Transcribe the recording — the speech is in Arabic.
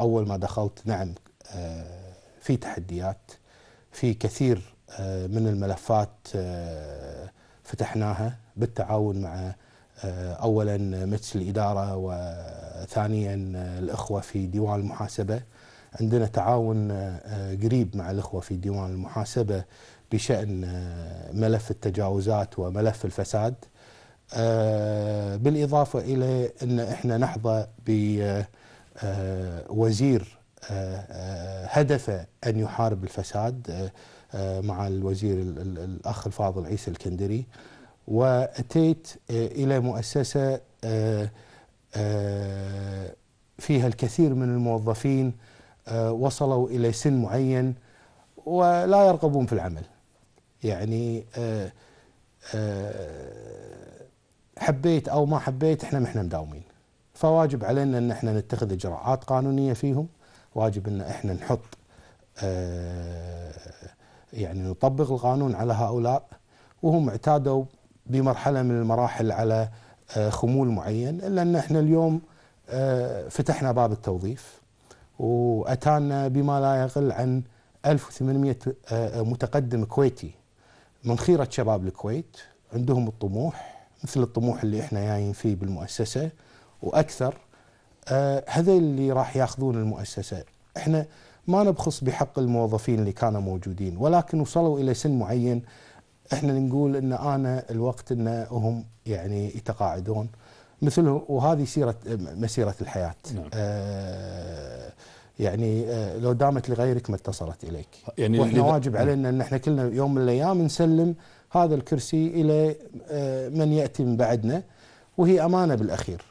أول ما دخلت نعم في تحديات في كثير من الملفات فتحناها بالتعاون مع اولا مجلس الإدارة وثانيا الإخوة في ديوان المحاسبة. عندنا تعاون قريب مع الإخوة في ديوان المحاسبة بشأن ملف التجاوزات وملف الفساد. بالإضافة إلى إن إحنا نحظى بوزير هدفه أن يحارب الفساد مع الوزير الأخ الفاضل عيسى الكندري. واتيت إلى مؤسسة فيها الكثير من الموظفين وصلوا إلى سن معين ولا يرغبون في العمل. يعني حبيت أو ما حبيت إحنا ما إحنا مداومين. فواجب علينا إن إحنا نتخذ إجراءات قانونية فيهم. واجب إن إحنا نحط يعني نطبق القانون على هؤلاء. وهم اعتادوا بمرحلة من المراحل على خمول معين إلا إن إحنا اليوم فتحنا باب التوظيف. وأتانا بما لا يقل عن 1800 متقدم كويتي. من خيرة شباب الكويت عندهم الطموح مثل الطموح اللي إحنا جايين فيه بالمؤسسة. وأكثر آه هذول اللي راح ياخذون المؤسسة. إحنا ما نبخص بحق الموظفين اللي كانوا موجودين ولكن وصلوا إلى سن معين إحنا نقول إن أنا الوقت إن هم يعني يتقاعدون. مثل وهذه سيرة مسيرة الحياة. نعم. آه يعني آه لو دامت لغيرك ما اتصلت إليك. يعني وإحنا واجب علينا إن إحنا كلنا يوم من الأيام نسلم هذا الكرسي إلى آه من يأتي من بعدنا وهي أمانة بالأخير.